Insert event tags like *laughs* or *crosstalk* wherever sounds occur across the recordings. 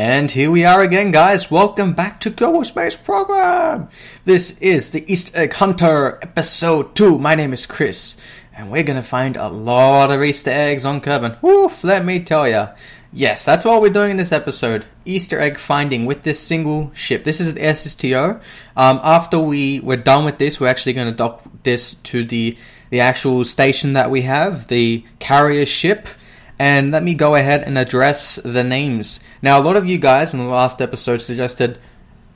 And here we are again, guys. Welcome back to Kerbal Space Program. This is the Easter Egg Hunter episode 2. My name is Chris, and we're gonna find a lot of Easter eggs on Kerbin. Woof, let me tell ya. Yes, that's what we're doing in this episode. Easter egg finding with this single ship. This is the SSTO. Um, after we, we're done with this, we're actually gonna dock this to the, the actual station that we have, the carrier ship and let me go ahead and address the names. Now, a lot of you guys in the last episode suggested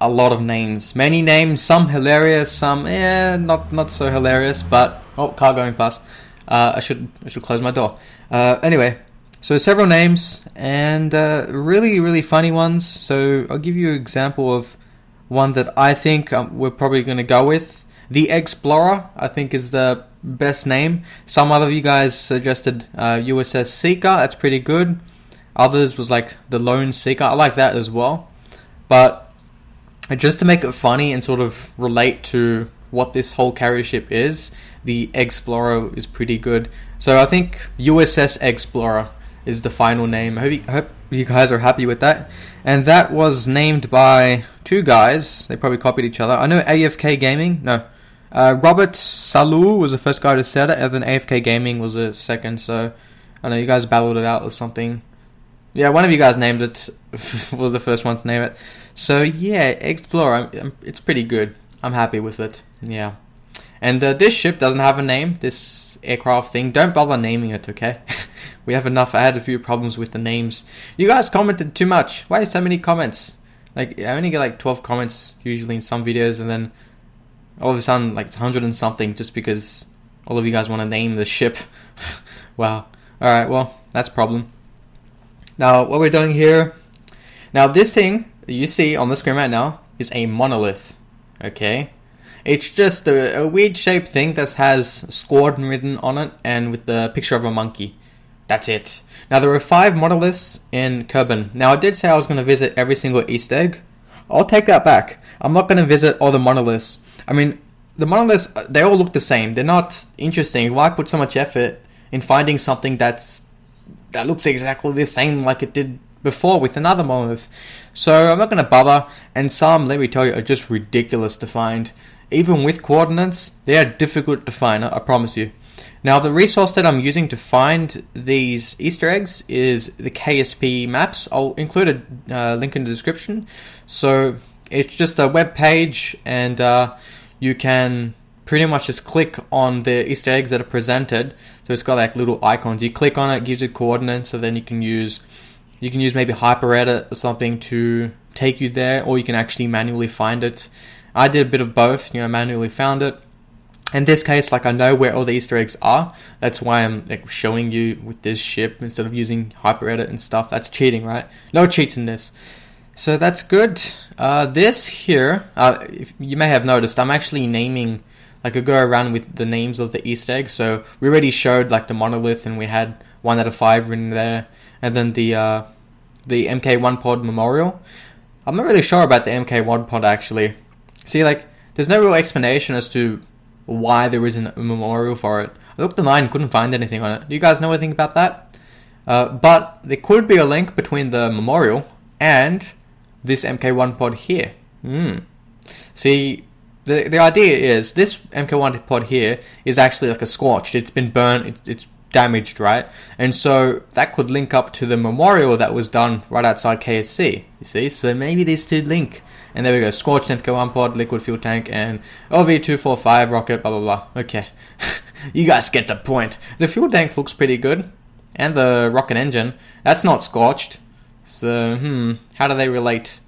a lot of names, many names, some hilarious, some eh, not not so hilarious. But oh, car going past. Uh, I should I should close my door. Uh, anyway, so several names and uh, really really funny ones. So I'll give you an example of one that I think um, we're probably going to go with. The Eggsplorer, I think, is the best name. Some other of you guys suggested uh, USS Seeker. That's pretty good. Others was like the Lone Seeker. I like that as well. But just to make it funny and sort of relate to what this whole carrier ship is, the Eggsplorer is pretty good. So I think USS Eggsplorer is the final name. I hope you, I hope you guys are happy with that. And that was named by two guys. They probably copied each other. I know AFK Gaming. No, uh, Robert Solu was the first guy to set it, and then AFK Gaming was a second. So I know you guys battled it out or something. Yeah, one of you guys named it. *laughs* was the first one to name it. So yeah, Eggsplorer. it's pretty good. I'm happy with it. Yeah. And uh, this ship doesn't have a name. This aircraft thing. Don't bother naming it. Okay. *laughs* we have enough. I had a few problems with the names. You guys commented too much. Why so many comments? Like I only get like 12 comments usually in some videos, and then all of a sudden like it's hundred and something just because all of you guys want to name the ship. *laughs* wow. All right. Well, that's a problem. Now, what we're doing here. Now, this thing you see on the screen right now is a monolith. Okay. It's just a, a weird shaped thing that has squadron written on it and with the picture of a monkey. That's it. Now there are five monoliths in Kerbin. Now I did say I was going to visit every single Easter egg. I'll take that back. I'm not going to visit all the monoliths. I mean, the monoliths they all look the same. They're not interesting. Why put so much effort in finding something that's that looks exactly the same like it did before with another monolith? So I'm not going to bother. And some, let me tell you, are just ridiculous to find. Even with coordinates, they are difficult to find. I promise you. Now, the resource that I'm using to find these Easter eggs is the KSP maps. I'll include a uh, link in the description. So it's just a web page, and uh, you can pretty much just click on the Easter eggs that are presented. So it's got like little icons. You click on it, gives you coordinates, so then you can use you can use maybe HyperEdit or something to take you there, or you can actually manually find it. I did a bit of both. You know, manually found it. In this case, like I know where all the Easter eggs are. That's why I'm like showing you with this ship instead of using HyperEdit and stuff. That's cheating, right? No cheats in this. So that's good. Uh, this here, uh, you may have noticed, I'm actually naming, like I go around with the names of the Easter eggs. So we already showed like the monolith, and we had one out of five written there, and then the uh, the MK1 pod memorial. I'm not really sure about the MK1 pod actually. See, like, there's no real explanation as to why there isn't a memorial for it. I looked online, couldn't find anything on it. Do you guys know anything about that? Uh, but there could be a link between the memorial and this MK1 pod here. Mm. See, the the idea is this MK1 pod here is actually like a scorched. It's been burnt. It's, it's damaged, right? And so that could link up to the memorial that was done right outside KSC. You see, so maybe these two link. And there we go, scorched MK1 pod, liquid fuel tank, and LV245 rocket, blah blah blah. Okay, *laughs* you guys get the point. The fuel tank looks pretty good, and the rocket engine. That's not scorched. So, hmm, how do they relate?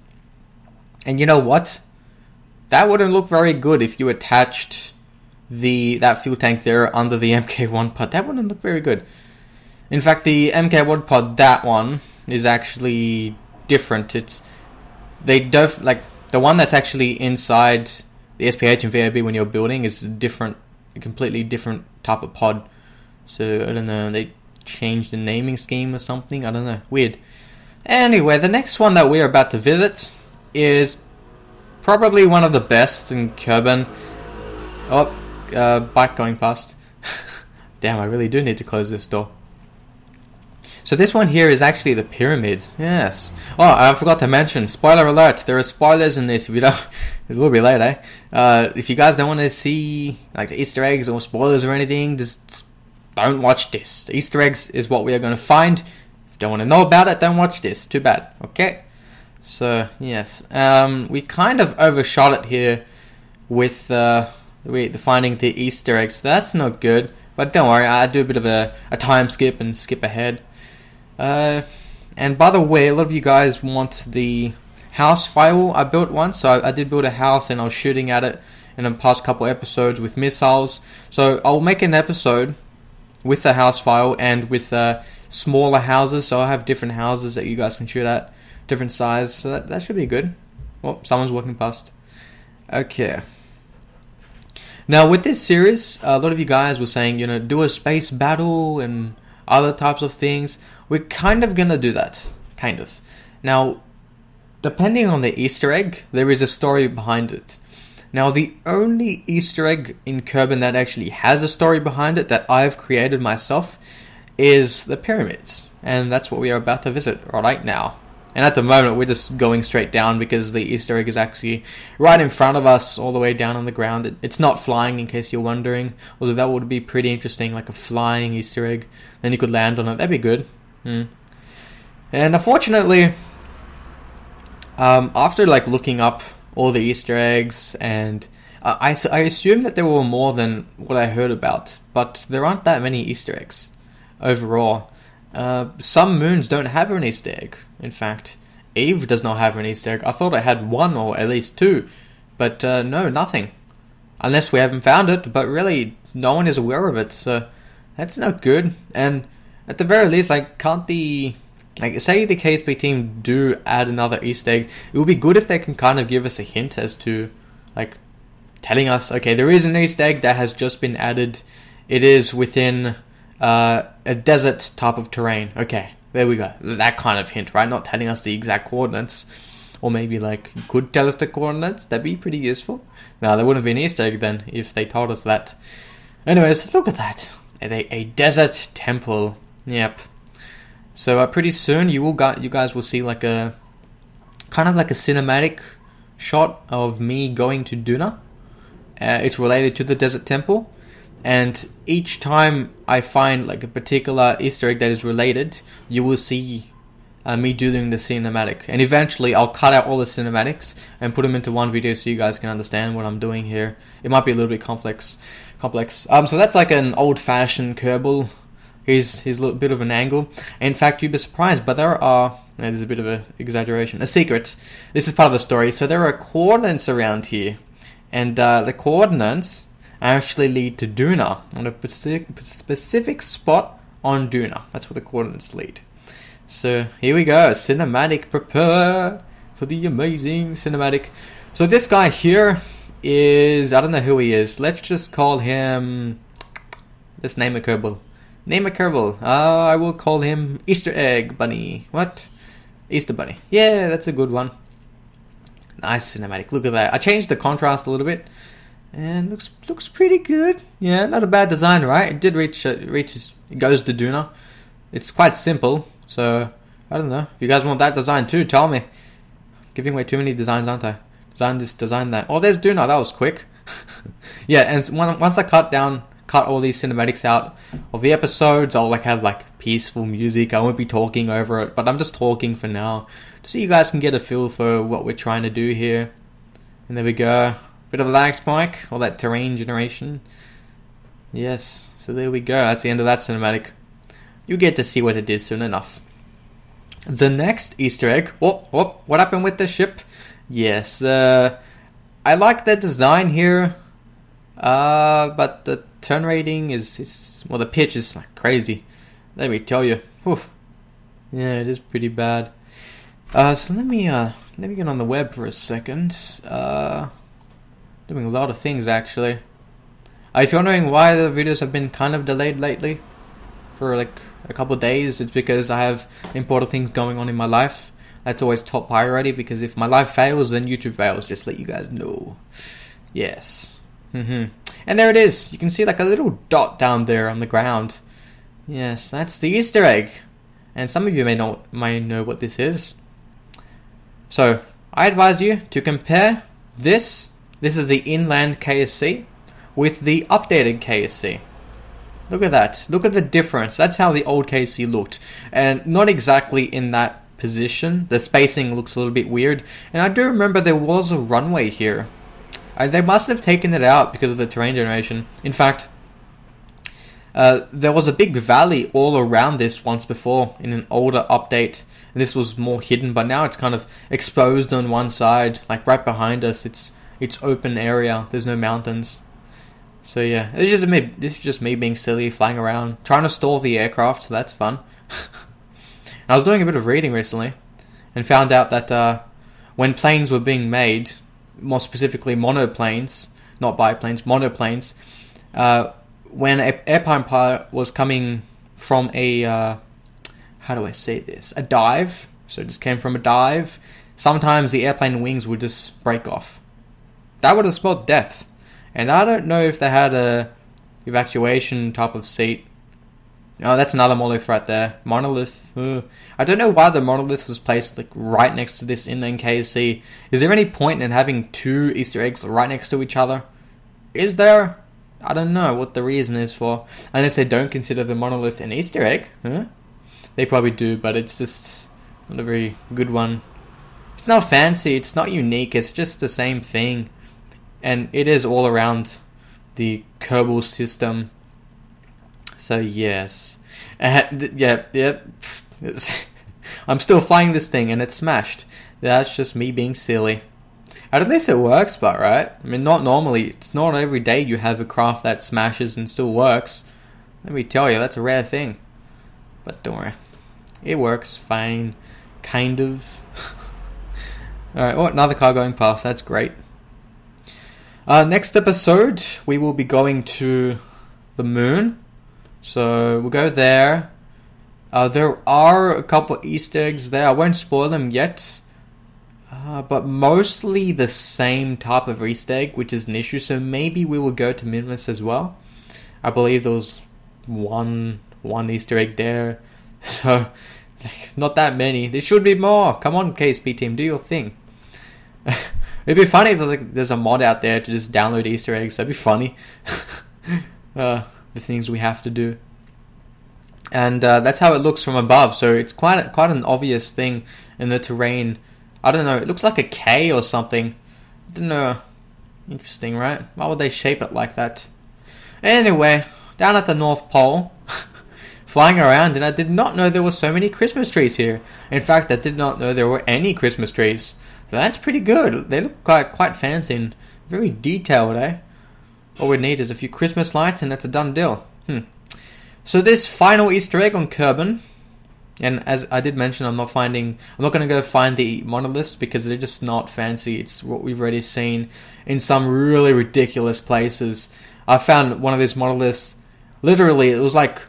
And you know what? That wouldn't look very good if you attached the that fuel tank there under the *laughs* MK1 pod. That wouldn't look very good. In fact, the MK1 pod, that one is actually different. It's they def like the one that's actually inside the SPH and VAB when you're building is different, a completely different type of pod. So I don't know. They changed the naming scheme or something. I don't know. Weird. Anyway, the next one that we're about to visit is probably one of the best in Kerbin. Oh, uh, bike going past. *laughs* Damn, I really do need to close this door. So this one here is actually the pyramid. Yes. Oh, I forgot to mention. Spoiler alert! There are spoilers in this. If you don't, it's a little bit late, eh? Uh, if you guys don't want to see like the Easter eggs or spoilers or anything, just don't watch this. Easter eggs is what we are going to find. Don't want to know about it, don't watch this. Too bad. Okay. So yes, um, we kind of overshot it here with uh, the finding the Easter eggs. That's not good. But don't worry, I do a bit of a, a time skip and skip ahead. Uh, and by the way, a lot of you guys want the house firewall I built once. So I, I did build a house and I was shooting at it in the past couple episodes with missiles. So I'll make an episode with the house file and with uh, smaller houses. So I have different houses that you guys can shoot at, different size. So that, that should be good. Well, someone's walking past. Okay. Now, with this series, a lot of you guys were saying, you know, do a space battle and other types of things. We're kind of gonna do that. Kind of. Now, depending on the Easter egg, there is a story behind it. Now, the only Easter egg in Kerbin that actually has a story behind it that I've created myself is the pyramids. And that's what we are about to visit right now. And at the moment, we're just going straight down because the Easter egg is actually right in front of us, all the way down on the ground. It, it's not flying, in case you're wondering. Although that would be pretty interesting, like a flying Easter egg. Then you could land on it. That'd be good. Mm. And unfortunately, um, after like looking up all the Easter eggs, and uh, I, I assume that there were more than what I heard about, but there aren't that many Easter eggs overall. Uh, some moons don't have an Easter egg. In fact, Eve does not have an Easter egg. I thought I had one or at least two, but uh, no, nothing. Unless we haven't found it, but really, no one is aware of it, so that's not good. And at the very least, like, can't the like say the KSP team do add another Easter egg, it would be good if they can kind of give us a hint as to like telling us, okay, there is an Easter egg that has just been added. It is within uh, a desert type of terrain. Okay, there we go. That kind of hint, right? Not telling us the exact coordinates. Or maybe like could tell us the coordinates. That'd be pretty useful. Now there wouldn't be an Easter egg then if they told us that. Anyways, look at that. A, a desert temple. Yep. So uh, pretty soon you will got you guys will see like a kind of like a cinematic shot of me going to Duna. Uh, it's related to the desert temple and each time I find like a particular Easter egg that is related, you will see uh, me doing the cinematic. And eventually, I'll cut out all the cinematics and put them into one video so you guys can understand what I'm doing here. It might be a little bit complex. Complex. Um, so that's like an old-fashioned Kerbal. He's a little bit of an angle. In fact, you'd be surprised, but there are. There's a bit of an exaggeration. A secret. This is part of the story. So there are coordinates around here, and uh, the coordinates actually lead to Duna on a specific, specific spot on Duna. That's where the coordinates lead. So here we go, cinematic. Prepare for the amazing cinematic. So this guy here is I don't know who he is. Let's just call him. Let's name a Kerbal. Name a Kerbal. Uh, I will call him Easter Egg Bunny. What? Easter Bunny. Yeah, that's a good one. Nice cinematic. Look at that. I changed the contrast a little bit and looks looks pretty good. Yeah, not a bad design, right? It did reach uh, reaches it goes to Duna. It's quite simple, so I don't know. If you guys want that design too, tell me. Giving away too many designs, aren't I? Design this, design that. Oh, there's Duna. That was quick. *laughs* yeah, and once I cut down, cut all these cinematics out of the episodes, I'll like have like peaceful music. I won't be talking over it, but I'm just talking for now, so you guys can get a feel for what we're trying to do here. And there we go. Bit of a lag spike, all that terrain generation. Yes, so there we go. That's the end of that cinematic. You get to see what it is soon enough. The next Easter egg. Whoop, whoop. What happened with the ship? Yes, the. I like the design here. Uh, but the turn rating is, is well, the pitch is like crazy. Let me tell you. Oof. Yeah, it is pretty bad. Uh, so let me uh, let me get on the web for a second. Uh, Doing a lot of things actually. If you're wondering why the videos have been kind of delayed lately, for like a couple days, it's because I have important things going on in my life. That's always top priority because if my life fails, then YouTube fails. Just let you guys know. Yes. Mm-hmm. And there it is. You can see like a little dot down there on the ground. Yes, that's the Easter egg. and some of you may may know what this is. So I advise you to compare this. This is the inland KSC with the updated KSC. Look at that. Look at the difference. That's how the old KSC looked, and not exactly in that position. The spacing looks a little bit weird, and I do remember there was a runway here. They must have taken it out because of the terrain generation. In fact, uh, there was a big valley all around this once before in an older update. This was more hidden, but now it's kind of exposed on one side, like right behind us. It's it's open area. There's no mountains. So yeah, this is just me. This is just me being silly, flying around, trying to stall the aircraft. So that's fun. *laughs* I was doing a bit of reading recently, and found out that uh, when planes were being made, more specifically monoplanes, not biplanes, monoplanes, uh, when an airplane pilot was coming from a uh, how do I say this? A dive. So it just came from a dive. Sometimes the airplane wings would just break off. That would have spelled death. And I don't know if they had a evacuation type of seat. Oh, that's another monolith right there. Monolith. Uh, I don't know why the monolith was placed like right next to this inland KSC. Is there any point in having two Easter eggs right next to each other? Is there? I don't know what the reason is for. Unless they don't consider the monolith an Easter egg. Huh? They probably do, but it's just not a very good one. It's not fancy, it's not unique, it's just the same thing. And it is all around the Kerbal system. So, yes. Uh, th- yeah, yeah. *laughs* I'm still flying this thing and it's smashed. That's just me being silly. At least it works, but right? I mean, not normally. It's not every day you have a craft that smashes and still works. Let me tell you, that's a rare thing. But don't worry, it works fine, kind of. *laughs* Alright, oh, another car going past. That's great. Uh, next episode, we will be going to the moon. So we'll go there. Uh, there are a couple Easter eggs there. I won't spoil them yet. Uh, but mostly the same type of Easter egg, which is an issue. So maybe we will go to Minmus as well. I believe there was one one Easter egg there, *laughs* so *laughs* not that many. There should be more. Come on, KSP team, do your thing. *laughs* It'd be funny if there's, there's a mod out there to just download Easter eggs. That'd be funny. uh, the things we have to do, and uh, that's how it looks from above. So it's quite quite an obvious thing in the terrain I don't know. It looks like a K or something. I don't know. Interesting, right? Why would they shape it like that? Anyway, down at the North Pole, *laughs* flying around, and I did not know there were so many Christmas trees here. In fact, I did not know there were any Christmas trees. That's pretty good. They look quite quite fancy and very detailed, eh? All we need is a few Christmas lights, and that's a done deal. Hmm. So this final Easter egg on Kerbin and as I did mention, I'm not finding, I'm not going to go find the monoliths because they're just not fancy. It's what we've already seen in some really ridiculous places. I found one of these monoliths. Literally, it was like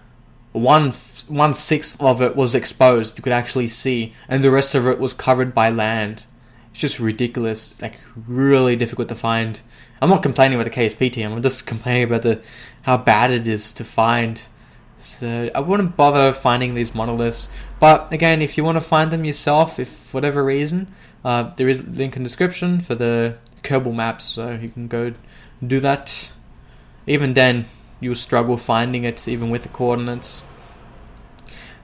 one one sixth of it was exposed. You could actually see, and the rest of it was covered by land. It's just ridiculous. Like really difficult to find. I'm not complaining about the KSP team. I'm just complaining about the how bad it is to find. So I wouldn't bother finding these monoliths. But again, if you want to find them yourself, if for whatever reason, uh, there is a link in the description for the Kerbal maps, so you can go do that. Even then, you'll struggle finding it, even with the coordinates.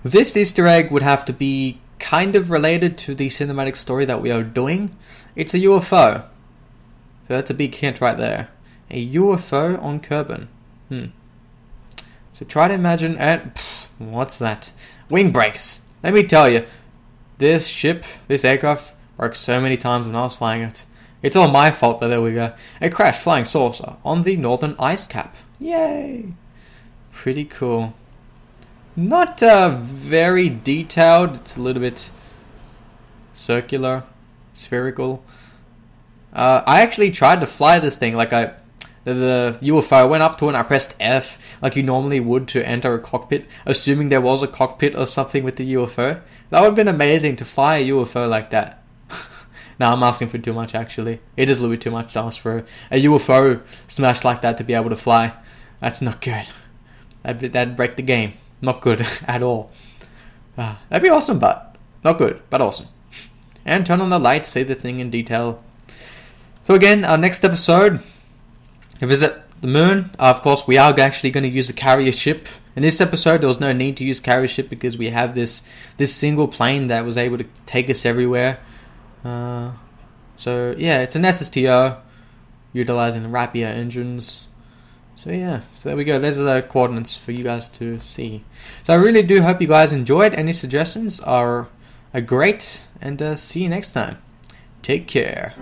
This Easter egg would have to be kind of related to the cinematic story that we are doing. It's a UFO. So that's a big hint right there. A UFO on Kerbin. Hmm. So try to imagine, and what's that? Wing breaks. Let me tell you, this ship, this aircraft, broke so many times when I was flying it. It's all my fault, but there we go. A crashed flying saucer on the northern ice cap. Yay! Pretty cool. Not uh, very detailed. It's a little bit circular, spherical. Uh, I actually tried to fly this thing. Like I the UFO. I went up to it and I pressed F like you normally would to enter a cockpit, assuming there was a cockpit or something with the UFO. That would have been amazing to fly a UFO like that. *laughs* now I'm asking for too much actually. It is a little bit too much to ask for a UFO smashed like that to be able to fly. That's not good. That'd, that'd break the game. Not good *laughs* at all. Uh, that'd be awesome, but not good, but awesome. And turn on the lights, say the thing in detail. So again, our next episode, visit the moon. Uh, of course, we are actually going to use a carrier ship. In this episode, there was no need to use carrier ship because we have this this single plane that was able to take us everywhere. Uh, so yeah, it's an SSTO utilizing Rapier engines. So yeah, so there we go. There's are the coordinates for you guys to see. So I really do hope you guys enjoyed. Any suggestions are, are great, and uh, see you next time. Take care.